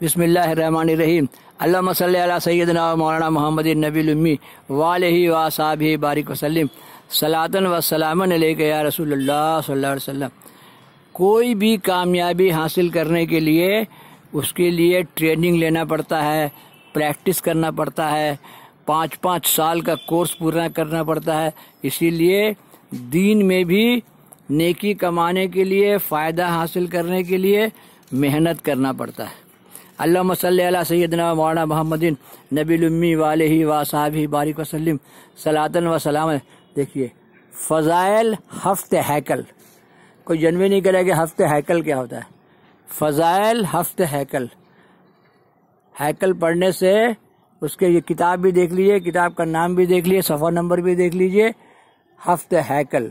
बिसमीम अल्लाह सैदना मौलाना मोहम्मद नबी वालही वासाब बारिक वसलम सलातन व सलामन या रसूल वसल्लम। कोई भी कामयाबी हासिल करने के लिए उसके लिए ट्रेनिंग लेना पड़ता है, प्रैक्टिस करना पड़ता है पाँच पाँच साल का कोर्स पूरा करना पड़ता है। इसीलिए दीन में भी नेकी कमाने के लिए, फ़ायदा हासिल करने के लिए मेहनत करना पड़ता है। अल्लाह सैदना मौलाना मोहम्मदिन नबीलम्मी वाले ही वासाबी बारिक वसलम सलातन व सलाम। देखिए, फ़ज़ाइल हफ्त हैकल। कोई जनवे नहीं करेगा हफ़्ते हैकल क्या होता है? फ़ज़ाइल हफ्त हैकल। हैकल पढ़ने से उसके ये किताब भी देख लीजिए, किताब का नाम भी देख लीजिए सफ़ा नंबर भी देख लीजिए, हफ्त हैकल।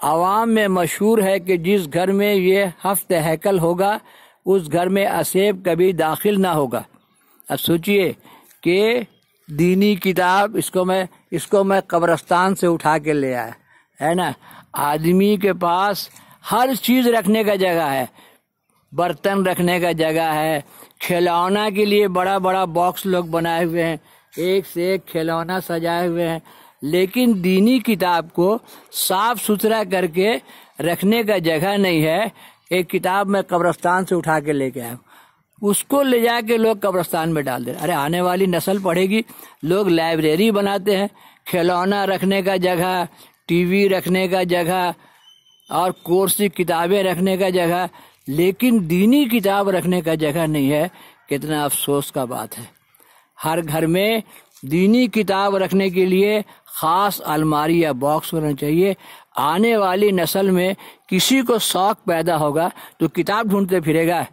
आवाम में मशहूर है कि जिस घर में ये हफ्त हैकल होगा उस घर में असेब कभी दाखिल ना होगा। अब सोचिए कि दीनी किताब इसको मैं इसको मैं कब्रस्तान से उठा के ले आया। है ना? आदमी के पास हर चीज़ रखने का जगह है। बर्तन रखने का जगह है। खिलौना के लिए बड़ा बड़ा बॉक्स लोग बनाए हुए हैं। एक से एक खिलौना सजाए हुए हैं। लेकिन दीनी किताब को साफ़ सुथरा करके रखने का जगह नहीं है। एक किताब मैं कब्रस्तान से उठा के लेके आया उसको ले जाके लोग कब्रस्तान में डाल दे अरे, आने वाली नस्ल पढ़ेगी। लोग लाइब्रेरी बनाते हैं। खिलौना रखने का जगह, टीवी रखने का जगह, और कोर्स की किताबें रखने का जगह, लेकिन दीनी किताब रखने का जगह नहीं है। कितना अफसोस का बात है। हर घर में दीनी किताब रखने के लिए ख़ास अलमारी या बॉक्स होना चाहिए। आने वाली नस्ल में किसी को शौक पैदा होगा तो किताब ढूंढते फिरेगा।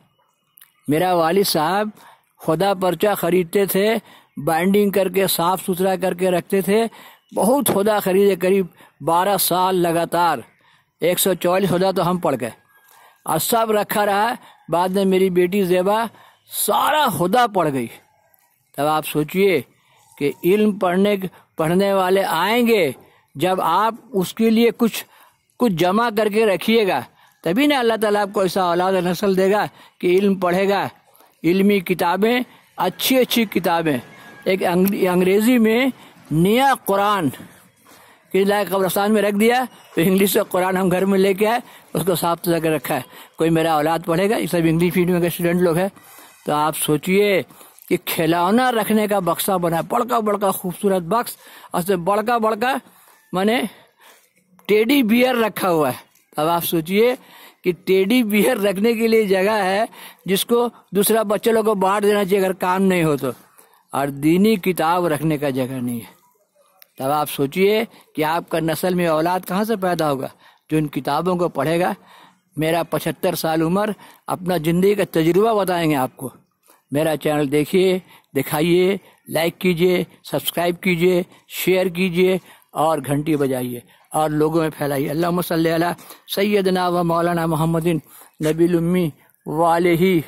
मेरा वालिद साहब खुदा पर्चा खरीदते थे, बाइंडिंग करके, साफ़ सुथरा करके रखते थे। बहुत खुदा खरीदे, करीब बारह साल लगातार। एक सौ चौलीस खुदा तो हम पढ़ गए। और सब रखा रहा, बाद में मेरी बेटी जेबा सारा खुदा पढ़ गई। तब आप सोचिए कि इल्म पढ़ने पढ़ने वाले आएँगे, जब आप उसके लिए कुछ कुछ जमा करके रखिएगा, तभी ना अल्लाह ताला आपको ऐसा औलाद नस्ल देगा कि इल्म पढ़ेगा। इल्मी किताबें अच्छी अच्छी किताबें। एक अंग्रेज़ी में नया कुरान कि लाए कब्रस्तान में रख दिया तो इंग्लिश का कुरान हम घर में लेके आए, उसको साफ़ सुथरा कर रखा है। कोई मेरा औलाद पढ़ेगा, ये सब इंग्लिश मीडियम के स्टूडेंट लोग हैं। तो आप सोचिए कि खिलौना रखने का बक्सा बना, बड़का बड़का खूबसूरत बक्स, और बड़का बड़का माने टेडी बियर रखा हुआ है। अब आप सोचिए कि टेडी बियर रखने के लिए जगह है जिसको दूसरा बच्चे लोग को बांट देना चाहिए अगर काम नहीं हो तो। और दीनी किताब रखने का जगह नहीं है। तब आप सोचिए कि आपका नस्ल में औलाद कहाँ से पैदा होगा, जो इन किताबों को पढ़ेगा। मेरा पचहत्तर साल उम्र, अपना ज़िंदगी का तजुर्बा बताएँगे आपको। मेरा चैनल देखिए, दिखाइए, लाइक कीजिए, सब्सक्राइब कीजिए, शेयर कीजिए और घंटी बजाइए और लोगों में फैलाइए। अल्लाह सैदना व मौलाना मोहम्मदिन नबीलुम्मी वाले ही